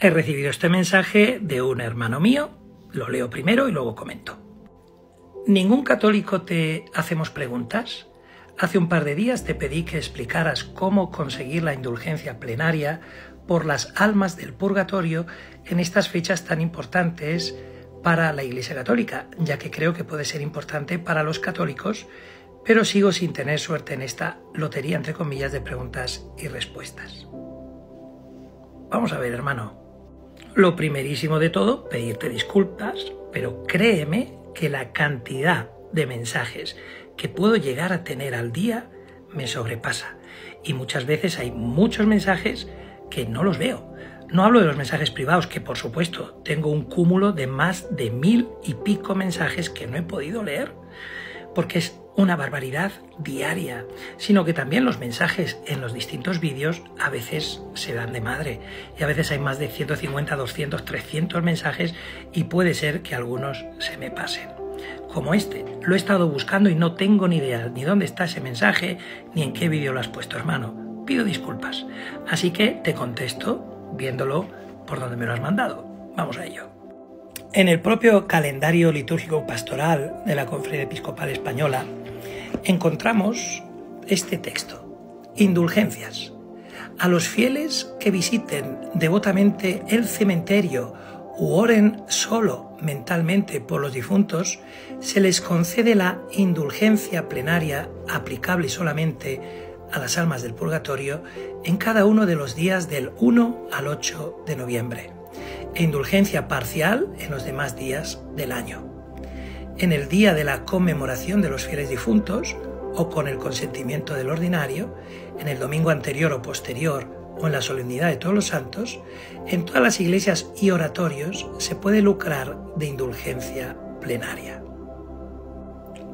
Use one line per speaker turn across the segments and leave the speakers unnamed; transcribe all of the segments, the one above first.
He recibido este mensaje de un hermano mío, lo leo primero y luego comento. ¿Ningún católico te hacemos preguntas? Hace un par de días te pedí que explicaras cómo conseguir la indulgencia plenaria por las almas del purgatorio en estas fechas tan importantes para la Iglesia Católica, ya que creo que puede ser importante para los católicos, pero sigo sin tener suerte en esta lotería, entre comillas, de preguntas y respuestas. Vamos a ver, hermano. Lo primerísimo de todo, pedirte disculpas, pero créeme que la cantidad de mensajes que puedo llegar a tener al día me sobrepasa. Y muchas veces hay muchos mensajes que no los veo. No hablo de los mensajes privados, que por supuesto tengo un cúmulo de más de mil y pico mensajes que no he podido leer, porque es una barbaridad diaria, sino que también los mensajes en los distintos vídeos a veces se dan de madre y a veces hay más de 150, 200, 300 mensajes y puede ser que algunos se me pasen. Como este, lo he estado buscando y no tengo ni idea ni dónde está ese mensaje ni en qué vídeo lo has puesto, hermano. Pido disculpas. Así que te contesto viéndolo por donde me lo has mandado. Vamos a ello. En el propio calendario litúrgico pastoral de la Conferencia Episcopal Española encontramos este texto. Indulgencias. A los fieles que visiten devotamente el cementerio u oren solo mentalmente por los difuntos, se les concede la indulgencia plenaria aplicable solamente a las almas del purgatorio en cada uno de los días del 1 al 8 de noviembre e indulgencia parcial en los demás días del año. En el día de la conmemoración de los fieles difuntos, o con el consentimiento del ordinario, en el domingo anterior o posterior, o en la solemnidad de todos los santos, en todas las iglesias y oratorios se puede lucrar de indulgencia plenaria.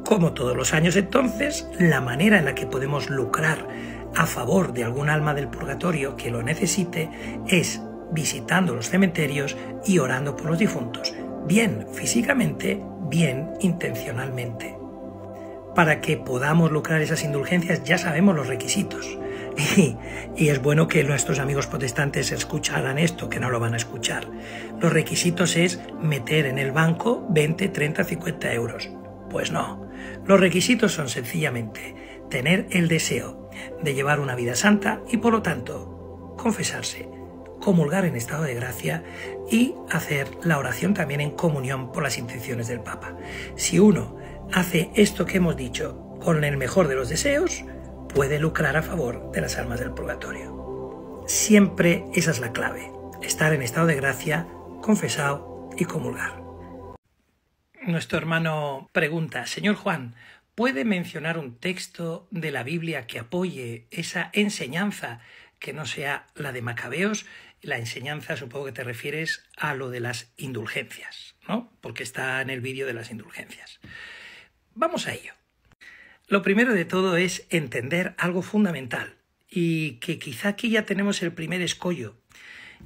Como todos los años entonces, la manera en la que podemos lucrar a favor de algún alma del purgatorio que lo necesite es visitando los cementerios y orando por los difuntos, bien físicamente, bien intencionalmente. Para que podamos lucrar esas indulgencias ya sabemos los requisitos. Y, es bueno que nuestros amigos protestantes escucharan esto, que no lo van a escuchar. Los requisitos es meter en el banco 20, 30, 50 euros. Pues no. Los requisitos son sencillamente tener el deseo de llevar una vida santa y por lo tanto confesarse, comulgar en estado de gracia y hacer la oración también en comunión por las intenciones del Papa. Si uno hace esto que hemos dicho con el mejor de los deseos, puede lucrar a favor de las almas del purgatorio. Siempre esa es la clave, estar en estado de gracia, confesado y comulgar. Nuestro hermano pregunta, Señor Juan, ¿puede mencionar un texto de la Biblia que apoye esa enseñanza que no sea la de Macabeos la enseñanza supongo que te refieres a lo de las indulgencias, ¿no? Porque está en el vídeo de las indulgencias. Vamos a ello. Lo primero de todo es entender algo fundamental y que quizá aquí ya tenemos el primer escollo.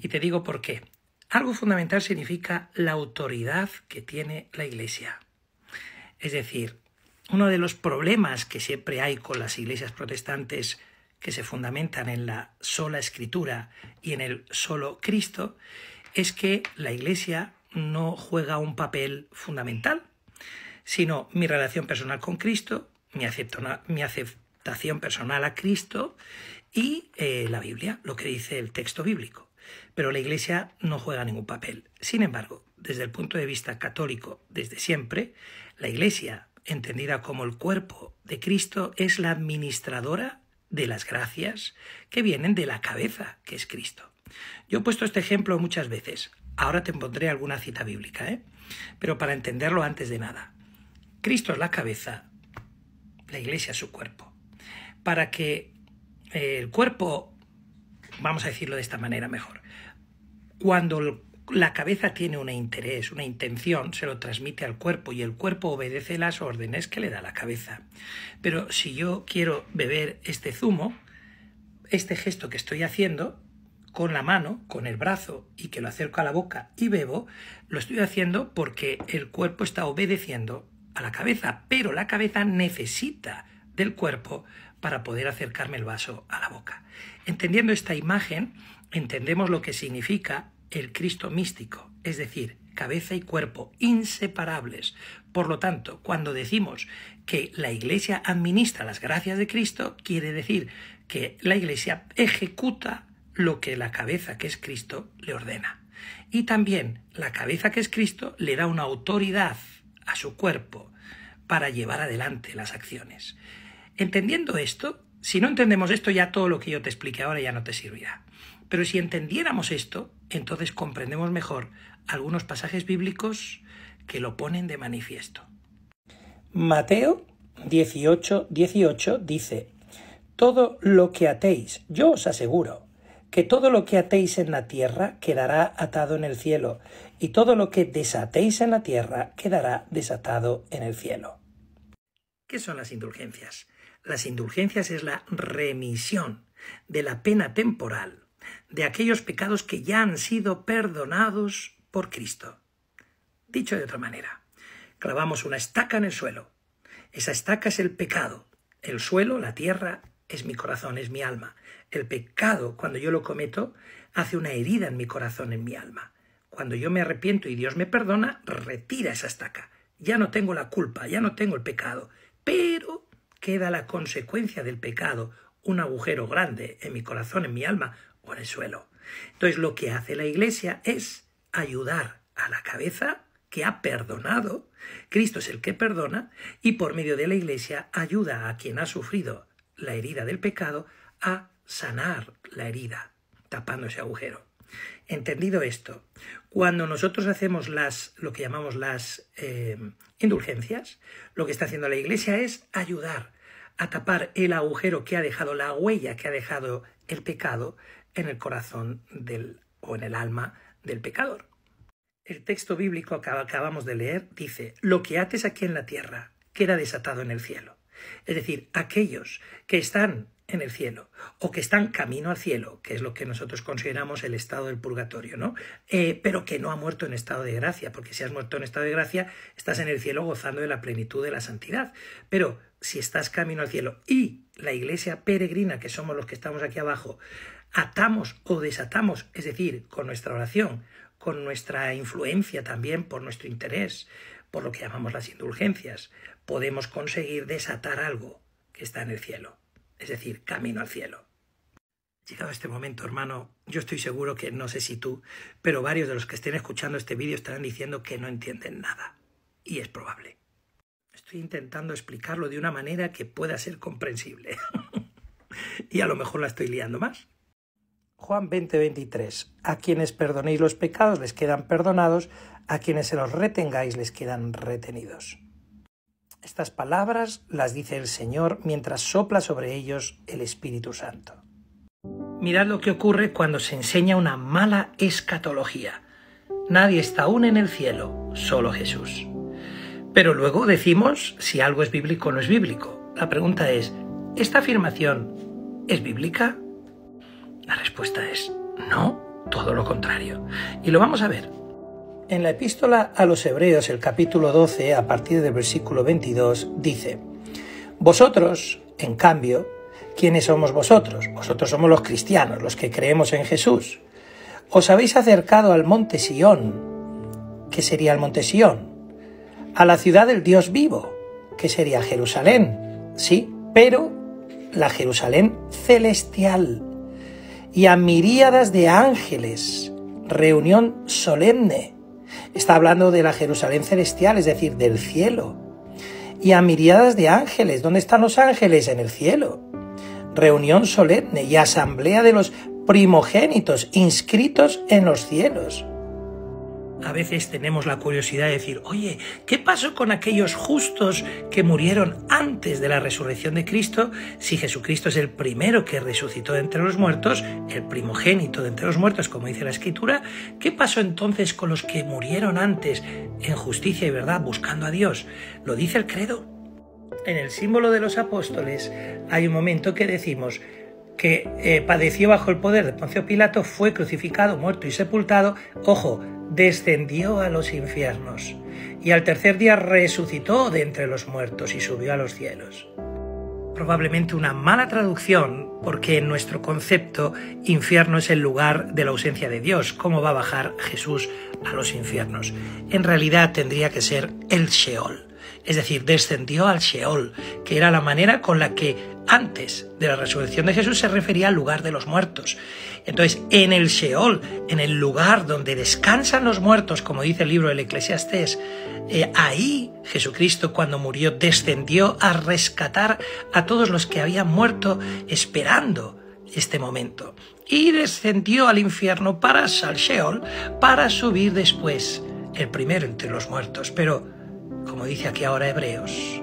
Y te digo por qué. Algo fundamental significa la autoridad que tiene la Iglesia. Es decir, uno de los problemas que siempre hay con las iglesias protestantes que se fundamentan en la sola escritura y en el solo Cristo, es que la Iglesia no juega un papel fundamental, sino mi relación personal con Cristo, mi, aceptación personal a Cristo y eh, la Biblia, lo que dice el texto bíblico. Pero la Iglesia no juega ningún papel. Sin embargo, desde el punto de vista católico, desde siempre, la Iglesia, entendida como el cuerpo de Cristo, es la administradora de las gracias que vienen de la cabeza, que es Cristo. Yo he puesto este ejemplo muchas veces. Ahora te pondré alguna cita bíblica, ¿eh? Pero para entenderlo antes de nada. Cristo es la cabeza, la iglesia es su cuerpo. Para que eh, el cuerpo, vamos a decirlo de esta manera mejor, cuando el la cabeza tiene un interés, una intención, se lo transmite al cuerpo y el cuerpo obedece las órdenes que le da la cabeza. Pero si yo quiero beber este zumo, este gesto que estoy haciendo con la mano, con el brazo y que lo acerco a la boca y bebo, lo estoy haciendo porque el cuerpo está obedeciendo a la cabeza, pero la cabeza necesita del cuerpo para poder acercarme el vaso a la boca. Entendiendo esta imagen, entendemos lo que significa el Cristo místico, es decir, cabeza y cuerpo, inseparables. Por lo tanto, cuando decimos que la Iglesia administra las gracias de Cristo, quiere decir que la Iglesia ejecuta lo que la cabeza, que es Cristo, le ordena. Y también la cabeza, que es Cristo, le da una autoridad a su cuerpo para llevar adelante las acciones. Entendiendo esto, si no entendemos esto, ya todo lo que yo te explique ahora ya no te servirá. Pero si entendiéramos esto, entonces comprendemos mejor algunos pasajes bíblicos que lo ponen de manifiesto. Mateo 18, 18 dice, Todo lo que atéis, yo os aseguro, que todo lo que atéis en la tierra quedará atado en el cielo, y todo lo que desatéis en la tierra quedará desatado en el cielo. ¿Qué son las indulgencias? Las indulgencias es la remisión de la pena temporal de aquellos pecados que ya han sido perdonados por Cristo. Dicho de otra manera, clavamos una estaca en el suelo. Esa estaca es el pecado. El suelo, la tierra, es mi corazón, es mi alma. El pecado, cuando yo lo cometo, hace una herida en mi corazón, en mi alma. Cuando yo me arrepiento y Dios me perdona, retira esa estaca. Ya no tengo la culpa, ya no tengo el pecado, pero queda la consecuencia del pecado, un agujero grande en mi corazón, en mi alma en el suelo. Entonces lo que hace la Iglesia es ayudar a la cabeza que ha perdonado, Cristo es el que perdona, y por medio de la Iglesia ayuda a quien ha sufrido la herida del pecado a sanar la herida, tapando ese agujero. Entendido esto, cuando nosotros hacemos las, lo que llamamos las eh, indulgencias, lo que está haciendo la Iglesia es ayudar a tapar el agujero que ha dejado, la huella que ha dejado el pecado en el corazón del, o en el alma del pecador. El texto bíblico que acabamos de leer dice, lo que ates aquí en la tierra queda desatado en el cielo. Es decir, aquellos que están en el cielo o que están camino al cielo, que es lo que nosotros consideramos el estado del purgatorio, ¿no? Eh, pero que no ha muerto en estado de gracia, porque si has muerto en estado de gracia, estás en el cielo gozando de la plenitud de la santidad. Pero si estás camino al cielo y la iglesia peregrina, que somos los que estamos aquí abajo, atamos o desatamos, es decir, con nuestra oración, con nuestra influencia también, por nuestro interés, por lo que llamamos las indulgencias, podemos conseguir desatar algo que está en el cielo, es decir, camino al cielo. Llegado este momento, hermano, yo estoy seguro que no sé si tú, pero varios de los que estén escuchando este vídeo estarán diciendo que no entienden nada. Y es probable. Estoy intentando explicarlo de una manera que pueda ser comprensible. y a lo mejor la estoy liando más. Juan 20:23. A quienes perdonéis los pecados les quedan perdonados, a quienes se los retengáis les quedan retenidos. Estas palabras las dice el Señor mientras sopla sobre ellos el Espíritu Santo. Mirad lo que ocurre cuando se enseña una mala escatología. Nadie está aún en el cielo, solo Jesús. Pero luego decimos si algo es bíblico o no es bíblico. La pregunta es, ¿esta afirmación es bíblica? La respuesta es no, todo lo contrario. Y lo vamos a ver. En la epístola a los Hebreos, el capítulo 12, a partir del versículo 22, dice, Vosotros, en cambio, ¿quiénes somos vosotros? Vosotros somos los cristianos, los que creemos en Jesús. Os habéis acercado al monte Sión, que sería el monte Sión, a la ciudad del Dios vivo, que sería Jerusalén, sí, pero la Jerusalén celestial, y a miríadas de ángeles, reunión solemne. Está hablando de la Jerusalén celestial, es decir, del cielo. Y a miríadas de ángeles. ¿Dónde están los ángeles? En el cielo. Reunión solemne y asamblea de los primogénitos inscritos en los cielos a veces tenemos la curiosidad de decir, oye, ¿qué pasó con aquellos justos que murieron antes de la resurrección de Cristo? Si Jesucristo es el primero que resucitó de entre los muertos, el primogénito de entre los muertos, como dice la Escritura, ¿qué pasó entonces con los que murieron antes en justicia y verdad buscando a Dios? Lo dice el credo. En el símbolo de los apóstoles hay un momento que decimos, que eh, padeció bajo el poder de Poncio Pilato, fue crucificado, muerto y sepultado, ojo, descendió a los infiernos, y al tercer día resucitó de entre los muertos y subió a los cielos. probablemente una mala traducción porque en nuestro concepto infierno es el lugar de la ausencia de Dios. ¿Cómo va a bajar Jesús a los infiernos? En realidad tendría que ser el Sheol. Es decir, descendió al Sheol, que era la manera con la que antes de la resurrección de Jesús se refería al lugar de los muertos. Entonces, en el Sheol, en el lugar donde descansan los muertos, como dice el libro del Eclesiastés, eh, ahí Jesucristo cuando murió descendió a rescatar a todos los que habían muerto esperando este momento. Y descendió al infierno para al Sheol, para subir después, el primero entre los muertos. Pero, como dice aquí ahora Hebreos,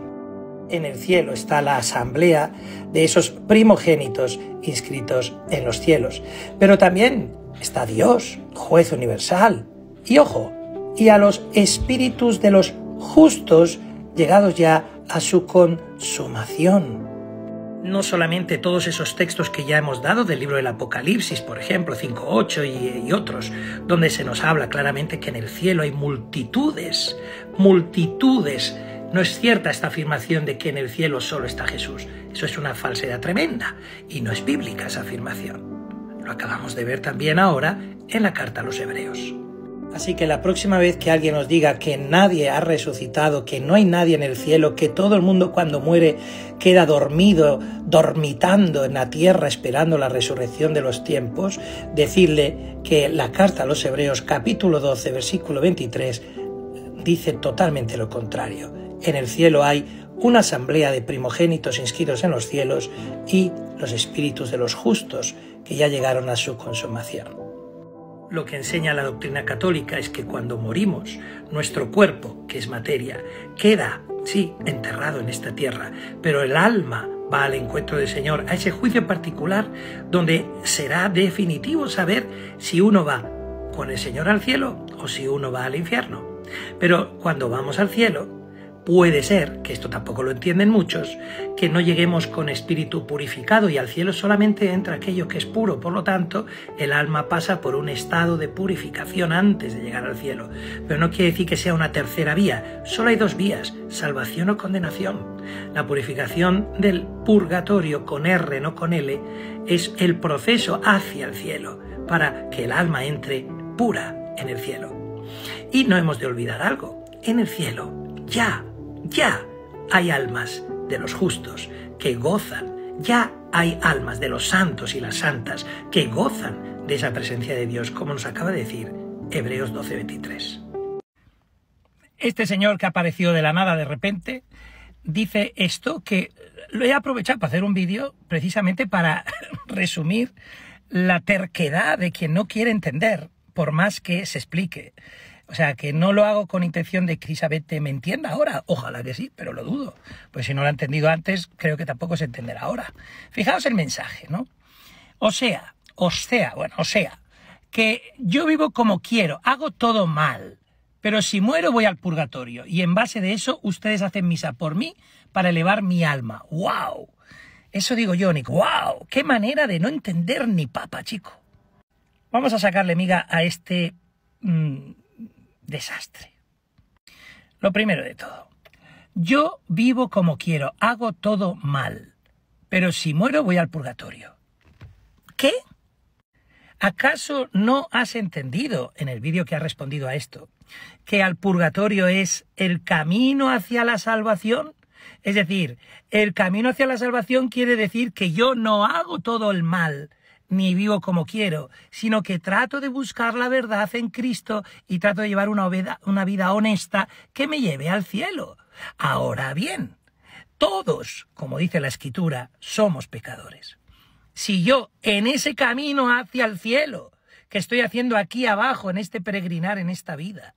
en el cielo está la asamblea de esos primogénitos inscritos en los cielos. Pero también está Dios, juez universal. Y ojo, y a los espíritus de los justos llegados ya a su consumación. No solamente todos esos textos que ya hemos dado del libro del Apocalipsis, por ejemplo, 5.8 y, y otros, donde se nos habla claramente que en el cielo hay multitudes, multitudes no es cierta esta afirmación de que en el cielo solo está Jesús. Eso es una falsedad tremenda y no es bíblica esa afirmación. Lo acabamos de ver también ahora en la carta a los hebreos. Así que la próxima vez que alguien nos diga que nadie ha resucitado, que no hay nadie en el cielo, que todo el mundo cuando muere queda dormido, dormitando en la tierra esperando la resurrección de los tiempos, decirle que la carta a los Hebreos capítulo 12 versículo 23 dice totalmente lo contrario. En el cielo hay una asamblea de primogénitos inscritos en los cielos y los espíritus de los justos que ya llegaron a su consumación. Lo que enseña la doctrina católica es que cuando morimos, nuestro cuerpo, que es materia, queda, sí, enterrado en esta tierra, pero el alma va al encuentro del Señor, a ese juicio particular donde será definitivo saber si uno va con el Señor al cielo o si uno va al infierno. Pero cuando vamos al cielo, Puede ser, que esto tampoco lo entienden muchos, que no lleguemos con espíritu purificado y al cielo solamente entra aquello que es puro. Por lo tanto, el alma pasa por un estado de purificación antes de llegar al cielo. Pero no quiere decir que sea una tercera vía. Solo hay dos vías, salvación o condenación. La purificación del purgatorio con R, no con L, es el proceso hacia el cielo, para que el alma entre pura en el cielo. Y no hemos de olvidar algo. En el cielo ya ya hay almas de los justos que gozan, ya hay almas de los santos y las santas que gozan de esa presencia de Dios, como nos acaba de decir Hebreos 12:23. Este señor que apareció de la nada de repente dice esto que lo he aprovechado para hacer un vídeo precisamente para resumir la terquedad de quien no quiere entender por más que se explique. O sea, que no lo hago con intención de que Isabel me entienda ahora. Ojalá que sí, pero lo dudo. Pues si no lo ha entendido antes, creo que tampoco se entenderá ahora. Fijaos el mensaje, ¿no? O sea, o sea, bueno, o sea, que yo vivo como quiero, hago todo mal, pero si muero voy al purgatorio y en base de eso ustedes hacen misa por mí para elevar mi alma. ¡Wow! Eso digo yo, Nick. ¡Wow! ¡Qué manera de no entender ni papa, chico! Vamos a sacarle miga a este mm, desastre. Lo primero de todo, yo vivo como quiero, hago todo mal, pero si muero voy al purgatorio. ¿Qué? ¿Acaso no has entendido en el vídeo que ha respondido a esto que al purgatorio es el camino hacia la salvación? Es decir, el camino hacia la salvación quiere decir que yo no hago todo el mal, ni vivo como quiero, sino que trato de buscar la verdad en Cristo y trato de llevar una, una vida honesta que me lleve al cielo. Ahora bien, todos, como dice la Escritura, somos pecadores. Si yo en ese camino hacia el cielo que estoy haciendo aquí abajo en este peregrinar en esta vida,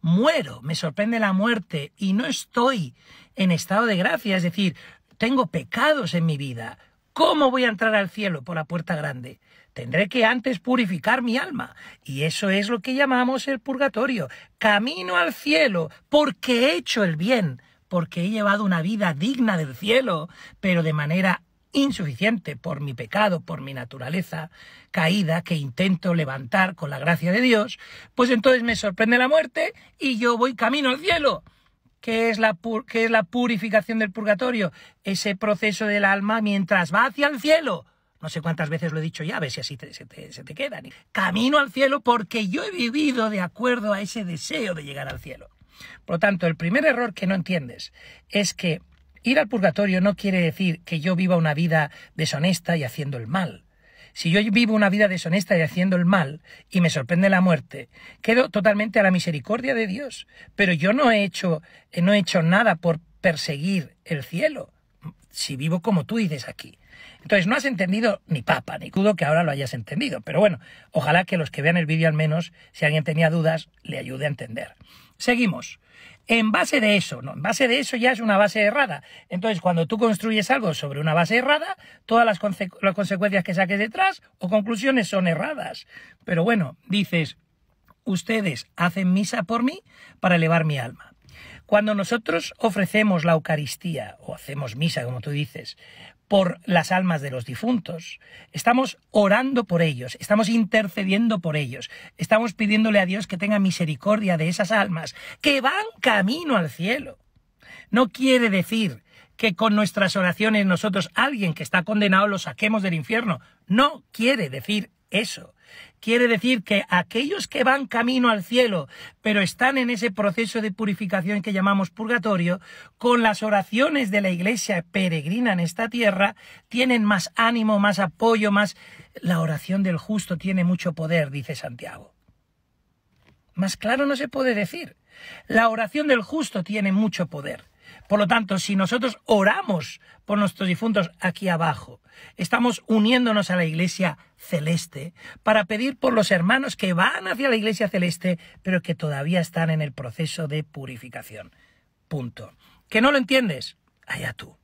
muero, me sorprende la muerte y no estoy en estado de gracia, es decir, tengo pecados en mi vida, ¿Cómo voy a entrar al cielo por la puerta grande? Tendré que antes purificar mi alma. Y eso es lo que llamamos el purgatorio. Camino al cielo porque he hecho el bien, porque he llevado una vida digna del cielo, pero de manera insuficiente por mi pecado, por mi naturaleza caída que intento levantar con la gracia de Dios, pues entonces me sorprende la muerte y yo voy camino al cielo. ¿Qué es, la ¿Qué es la purificación del purgatorio? Ese proceso del alma mientras va hacia el cielo. No sé cuántas veces lo he dicho ya, a ver si así se, te, se te quedan. Camino al cielo porque yo he vivido de acuerdo a ese deseo de llegar al cielo. Por lo tanto, el primer error que no entiendes es que ir al purgatorio no quiere decir que yo viva una vida deshonesta y haciendo el mal. Si yo vivo una vida deshonesta y haciendo el mal y me sorprende la muerte, quedo totalmente a la misericordia de Dios. Pero yo no he hecho, no he hecho nada por perseguir el cielo. Si vivo como tú dices aquí. Entonces no has entendido ni papa, ni cudo que ahora lo hayas entendido. Pero bueno, ojalá que los que vean el vídeo al menos, si alguien tenía dudas, le ayude a entender. Seguimos. En base de eso, no, en base de eso ya es una base errada. Entonces, cuando tú construyes algo sobre una base errada, todas las consecuencias que saques detrás o conclusiones son erradas. Pero bueno, dices, ustedes hacen misa por mí para elevar mi alma. Cuando nosotros ofrecemos la Eucaristía o hacemos misa, como tú dices, por las almas de los difuntos. Estamos orando por ellos, estamos intercediendo por ellos, estamos pidiéndole a Dios que tenga misericordia de esas almas que van camino al cielo. No quiere decir que con nuestras oraciones nosotros alguien que está condenado lo saquemos del infierno. No quiere decir eso. Quiere decir que aquellos que van camino al cielo, pero están en ese proceso de purificación que llamamos purgatorio, con las oraciones de la iglesia peregrina en esta tierra, tienen más ánimo, más apoyo, más... La oración del justo tiene mucho poder, dice Santiago. Más claro no se puede decir. La oración del justo tiene mucho poder. Por lo tanto, si nosotros oramos por nuestros difuntos aquí abajo, estamos uniéndonos a la iglesia celeste para pedir por los hermanos que van hacia la iglesia celeste, pero que todavía están en el proceso de purificación. Punto. ¿Que no lo entiendes? Allá tú.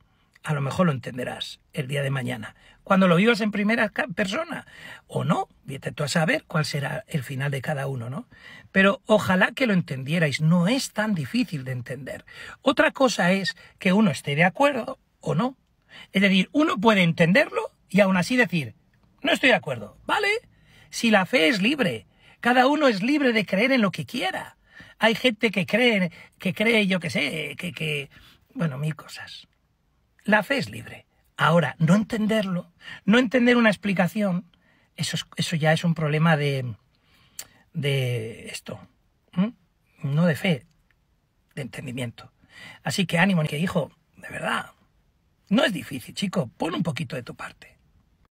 A lo mejor lo entenderás el día de mañana, cuando lo vivas en primera persona, o no, vete tú a saber cuál será el final de cada uno, ¿no? Pero ojalá que lo entendierais, no es tan difícil de entender. Otra cosa es que uno esté de acuerdo o no. Es decir, uno puede entenderlo y aún así decir, no estoy de acuerdo, ¿vale? Si la fe es libre, cada uno es libre de creer en lo que quiera. Hay gente que cree, que cree, yo qué sé, que, que, bueno, mil cosas. La fe es libre. Ahora, no entenderlo, no entender una explicación, eso, eso ya es un problema de, de esto, no de fe, de entendimiento. Así que ánimo, que hijo, de verdad, no es difícil, chico, pon un poquito de tu parte.